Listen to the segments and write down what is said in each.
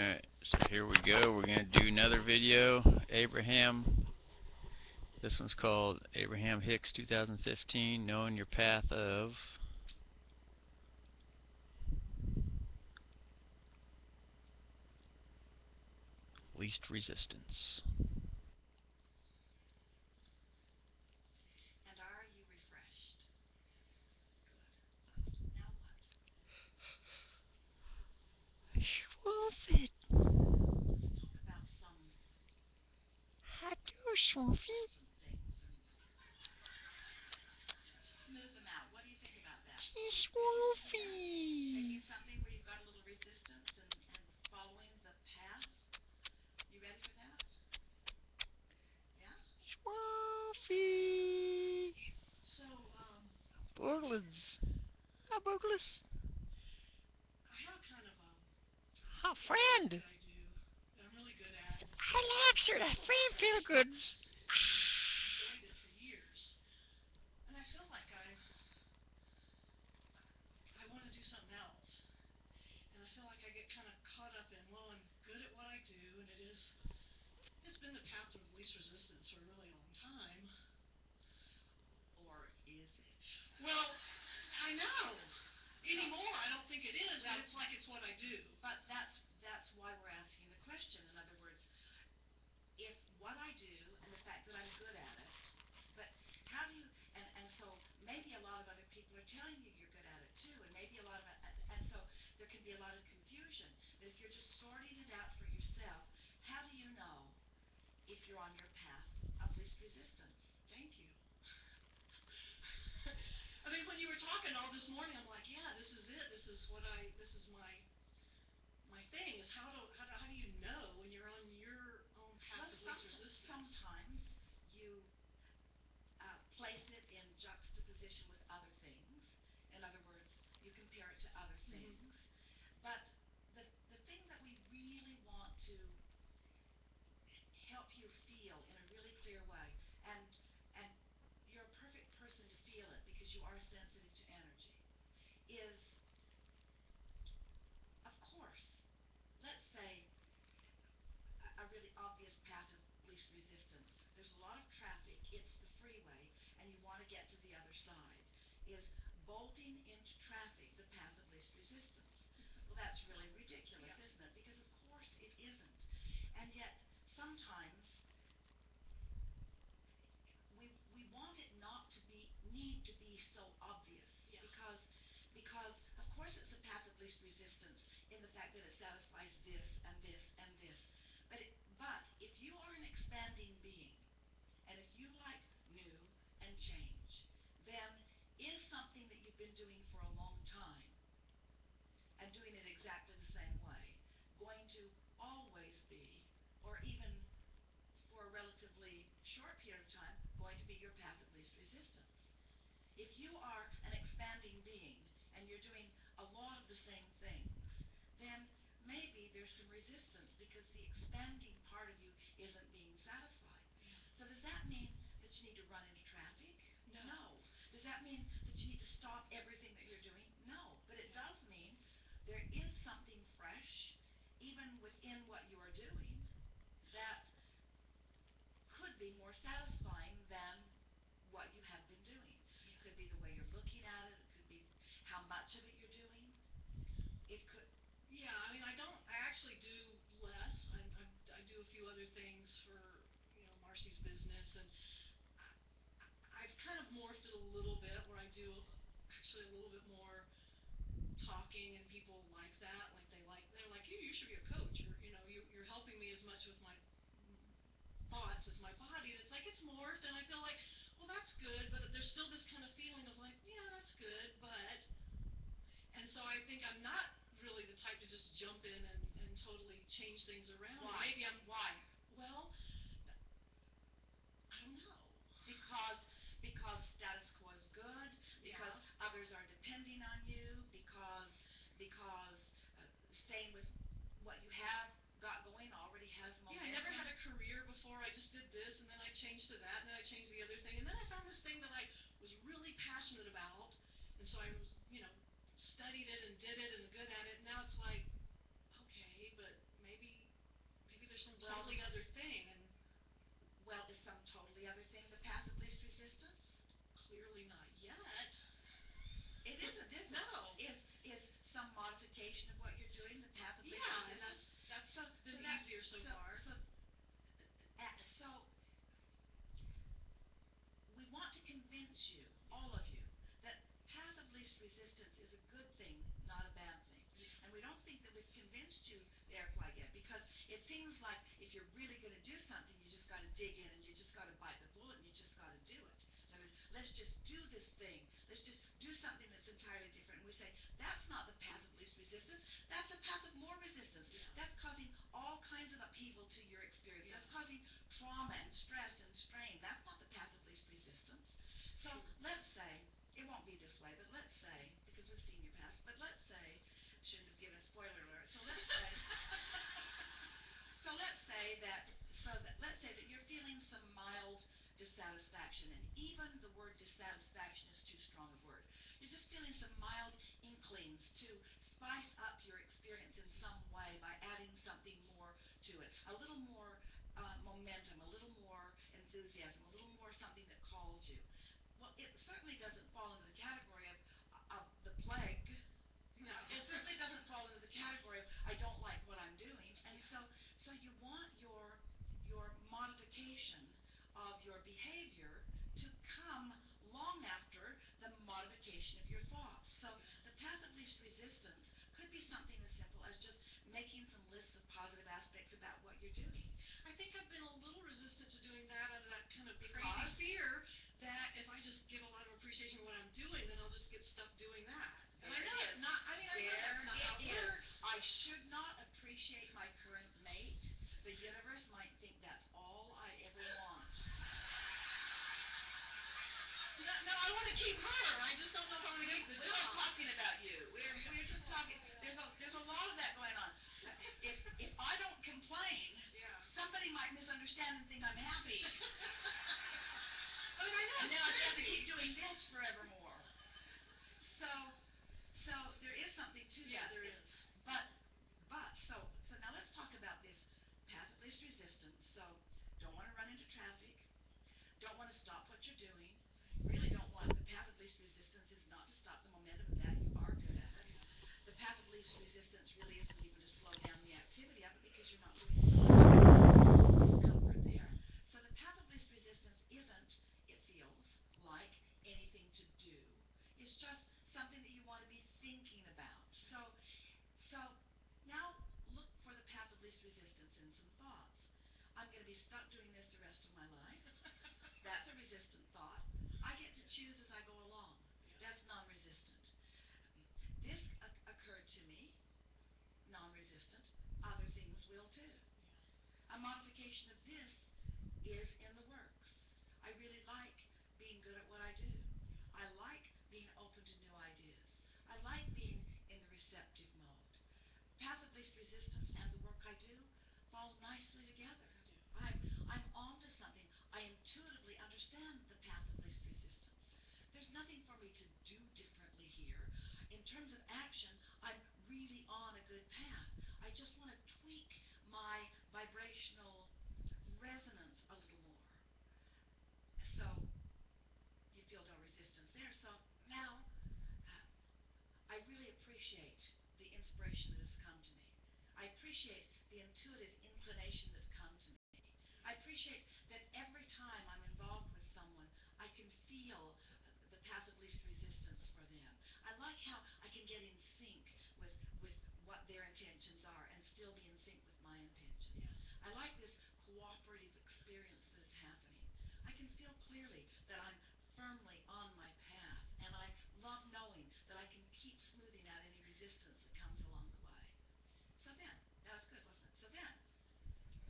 Alright, so here we go. We're going to do another video. Abraham. This one's called Abraham Hicks 2015 Knowing Your Path of Least Resistance. And are you refreshed? Good. Now what? Schwurfet. Let's talk about some Hat du Schwurfi? things and smooth them out. What do you think about that? Die Schwurfi. Taking something where you've got a little resistance and, and following the path. You ready for that? Yeah? Schwurfi. So, um, Burglars. Hi, Burglars. I have kind of um Hi, friend. that I do that I'm really good at. I like her. That friend feel goods. It for years, and I feel like I I want to do something else, and I feel like I get kind of caught up in well, I'm good at what I do, and it is it's been the path of least resistance for a really long time. Or is it? Well, I know anymore. I don't think it is, but it's like it's what I do. But that's that's why we're asking the question. In other words, if what I do and the fact that I'm good at it, but how do you and and so maybe a lot of other people are telling you you're good at it too, and maybe a lot of and, and so there can be a lot of confusion. But if you're just sorting it out for yourself, how do you know if you're on your path of least resistance? Thank you. I mean, when you were talking all this morning, I'm like, yeah, this is it. This is what I. This is my. My thing is how do how do how do you know when you're on your Sometimes you uh, place it in juxtaposition with other things. In other words, you compare it to other Mhm. things. But the the thing that we really want to help you feel in a really clear way, and and you're a perfect person to feel it because you are sensitive to energy, is of course, let's say a, a really obvious path of least resistance. There's a lot of traffic, it's the freeway, and you want to get to the other side. Is bolting into traffic the path of least resistance? Well, that's really ridiculous, Yeah. isn't it? Because of course it isn't. And yet, sometimes we we want it not to be need to be so obvious Yeah. because because of course it's a path of least resistance in the fact that it satisfies this and this and this. But it but if you are an expanding being and if you like new and change, then is something that you've been doing for a long time and doing it exactly the same way going to always be or even for a relatively short period of time going to be your path of least resistance. If you are an expanding being and you're doing a lot of the same things, then maybe there's some resistance because the expanding part of you isn't being satisfied. So does that mean that you need to run into traffic? No. Does that mean that you need to stop everything that you're doing? No. But it does mean there is something fresh even within what you are doing that could be more satisfying than what you have been doing. It could be the way you're looking at it, it could be how much of it you're doing. It could Yeah, I mean, I don't. I actually do less. I I, I do a few other things for you know Marcy's business, and I, I've kind of morphed it a little bit where I do actually a little bit more talking, and people like that. Like they like they're like, you you should be a coach. You're you know you you're helping me as much with my thoughts as my body. And it's like it's morphed, and I feel like, well, that's good, but there's still this kind of feeling of like, yeah, that's good, but. And so I think I'm not really the type to just jump in and, and totally change things around. Why? Maybe I'm Why? well. I don't know. Because because status quo is good, because Yeah. others are depending on you, because because uh, staying with what you have got going already has momentum. Yeah, I never had a career before. I just did this, and then I changed to that, and then I changed the other thing, and then I found this thing that I was really passionate about, and so I was, you know, studied it and did it and good at it. Now it's like, okay, but maybe maybe there's some Well, totally other thing, and Well, is some totally other thing the path of least resistance? clearly not yet. It isn't, is it? No. Is, is some modification of what you're doing the path of least Yeah, and resistance? that's, that's So, been so that- easier so so, far. So, uh, so, we want to convince you, all of you, that path of least resistance is a good thing, not a bad thing. And we don't think that we've convinced you there quite yet, because it seems like if you're really gonna do something, you just gotta dig in and you just gotta bite the bullet and you just gotta do it. In other words, let's just do this thing, let's just do something that's entirely different. And we say, that's not the path of least resistance, that's the path of more resistance. Yeah. That's causing all kinds of upheaval to your experience. That's Yeah. Causing trauma and stress and strain. That's not the path of least resistance. So let's say, it won't be this way, but let's say, because we've seen your past, but let's say, shouldn't have given a spoiler alert, so let's say, so let's say that, so that, let's say that you're feeling some mild dissatisfaction, and even the word dissatisfaction is too strong a word. You're just feeling some mild inklings to spice up your experience in some way by adding something more to it. A little more momentum, a little more enthusiasm, a little more something that calls you. Well, it certainly doesn't fall into the category of, of the plague. No. It certainly doesn't fall into the category of I don't like what I'm doing. And so so you want your your modification of your behavior to come long after the modification of your thoughts. So the path of least resistance could be something as simple as just making some lists of positive aspects about what you're doing. I think I've been a little resistant to doing that out of that kind of crazy fear that if I just give a lot of appreciation to what I'm doing, then I'll just get stuck doing that. And I know it it's not, I mean, I know that's not how it There works. I should not appreciate my current mate. The universe might think that's all I ever want. No, no, I wanna keep her, I just don't know if I wanna keep the We're not talking about you. We're, we're just talking, there's a, there's a lot of that going on. If, if I don't complain. Somebody might misunderstand and think I'm happy. I mean, I know And then I have to keep doing this forevermore. So, so there is something to Yeah, that. there is. But, but, so, so now let's talk about this path of least resistance. So, don't wanna run into traffic, don't wanna stop what you're doing, really don't want, the path of least resistance is not to stop the momentum of that, you are good at it. The path of least resistance really isn't even to slow down the activity of it because you're not doing There's comfort there. So the path of least resistance isn't, it feels, like anything to do. It's just something that you wanna be thinking about. So, so, now look for the path of least resistance in some thoughts. I'm gonna be stuck doing this the rest of my life. That's a resistant thought. I get to choose as I go along. That's non-resistant. This occurred to me, non-resistant. Other things will too. A modification of this is in the works. I really like being good at what I do. I like being open to new ideas. I like being in the receptive mode. Path of least resistance and the work I do fall nicely together. I'm, I'm onto something. I intuitively understand the path of least resistance. Nothing for me to do differently here. In terms of action, I'm really on a good path. I just want to tweak my vibrational resonance a little more. So, you feel no resistance there. So, now, uh, I really appreciate the inspiration that has come to me. I appreciate the intuitive inclination that's come to me. I appreciate that every time I'm involved with someone, I can feel uh, the path of least resistance for them. I like how I can get in sync with, with what their intentions are and still be in sync with my intentions. Yeah. I like this cooperative experience that is happening. I can feel clearly that I'm firmly on my path, and I love knowing that I can keep smoothing out any resistance that comes along the way. So then, that was good, wasn't it? So then,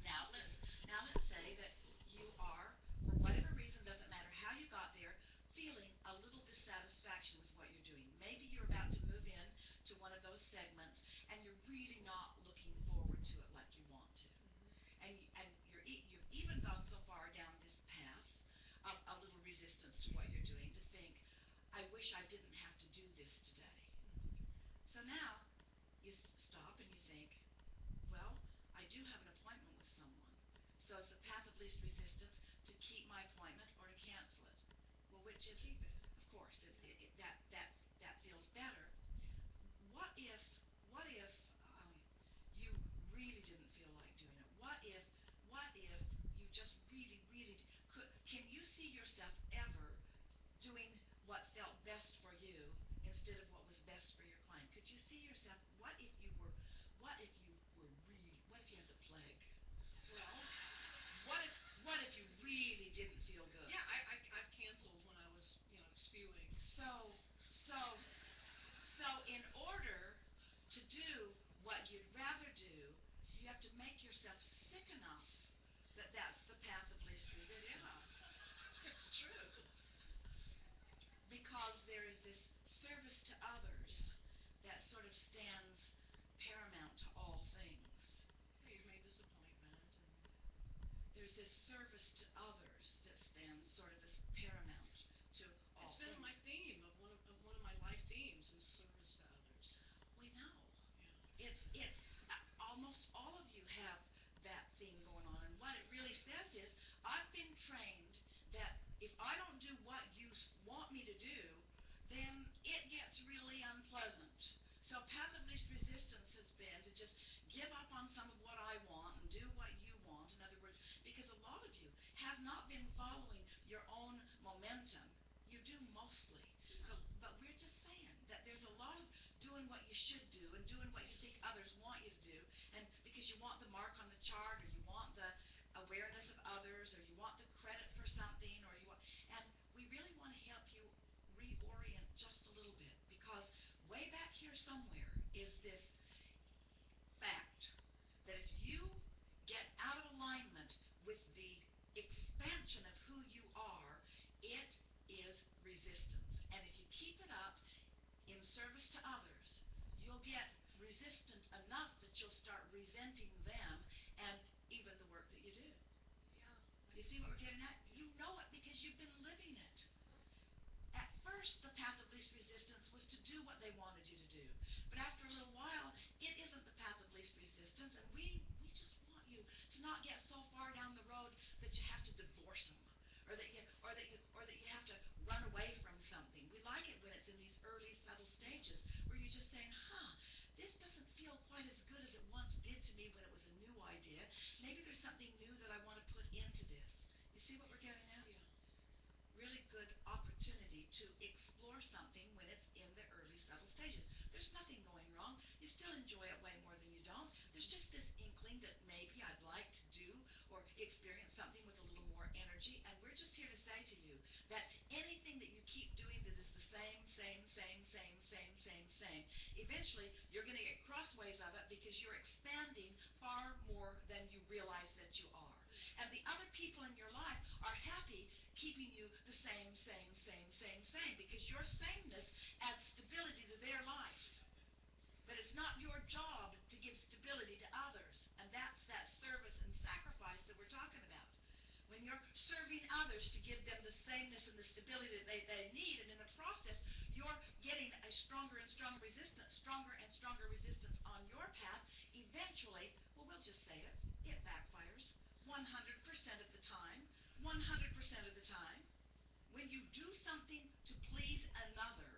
now let's, now let's say that you are, for whatever reason, doesn't matter how you got there, feeling a little dissatisfaction with what you're doing. Maybe you're about to move in to one of those segments, and you're really not looking forward to it like you want to. And, y- and you're, e- you've even gone so far down this path of a little resistance to what you're doing to think, I wish I didn't have to do this today. So now, you stop and you think, well, I do have an appointment with someone. So it's the path of least resistance to keep my appointment or to cancel it. Well, which is Keep it. Of course, it, it, it, that that that feels better. What if um, you really didn't feel like doing it? What if what if you just really really could? Can you see yourself ever doing what felt best for you instead of what was best for your client? Could you see yourself? What if you were? What if you were really? What if you had the plague? Well, What if what if you really didn't feel good? yeah, I, I, I've canceled when I was, you know, spewing. So so so in order to do what you'd rather do, you have to make yourself sick enough that that's the path of least resistance. Yeah, it's true. Because there is this service to others that sort of stands paramount to all things. You've made this appointment There's this service to others that stands sort of as paramount to all it's been things. my theme of one of, of one of my life themes is service to others. We know. Yeah. It's it's uh, almost all of you have that thing going on, and what it really says is, I've been trained that if I don't do what you s- want me to do, then it gets really unpleasant. So path of least resistance has been to just give up on some of what I want and do what you want. In other words, because a lot of you have not been following your own momentum. You do mostly. But, but we're just saying that there's a lot of doing what you should do and doing what you think others want you to do, and because you want the mark on the chart or you want the awareness of others or you want the credit for something or you want, and we really want to help you reorient just a little bit because way back here somewhere is this fact that if you get out of alignment with the expansion of who you are, it is resistance. And if you keep it up in service to others, you'll get resistant enough that you'll start resenting them and even the work that you do. Yeah. You see what we're getting at? You know it because you've been living it. At first, the path of least resistance was to do what they wanted you to do. But after a little while, it isn't the path of least resistance, and we, we just want you to not get so far down the road that you have to divorce them. Or that you, or that you, or that you have to run away from something. We like it when it's in these early subtle stages where you're just saying, huh, this doesn't feel quite as good as it once did to me when it was a new idea. Maybe there's something new that I want to put into this. You see what we're getting at? Yeah. Really good opportunity to explore something when it's in the early subtle stages. There's nothing going wrong. You still enjoy it way more than you don't. There's just this inkling that maybe I'd like to do or experience something with a little more energy. And we're just here to say to you that anything that you keep doing that is the same, same, same, same, same, same, same, eventually you're going to get crossways of it because you're expanding far more than you realize that you are. And the other people in your life are happy keeping you same, same, same, same, same because your sameness adds stability to their life. But it's not your job to give stability to others. And that's that service and sacrifice that we're talking about. When you're serving others to give them the sameness and the stability that they, they need, and in the process, you're getting a stronger and stronger resistance, stronger and stronger resistance on your path, eventually, well, we'll just say it, it backfires 100% of the time, 100% of the time. When you do something to please another,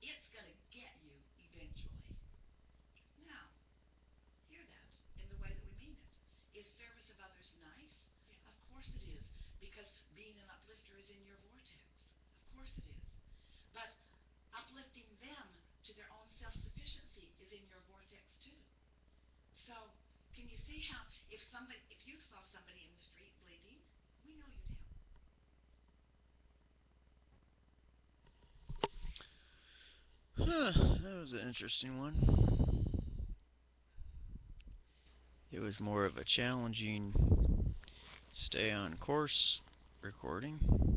it's going to get you eventually. Now, hear that in the way that we mean it. Is service of others nice? Yeah. Of course it is, because being an uplifter is in your vortex. Of course it is. But uplifting them to their own self-sufficiency is in your vortex too. So, can you see how if somebody if you saw somebody in the street bleeding, we know you'd help. Huh, that was an interesting one. It was more of a challenging stay on course recording.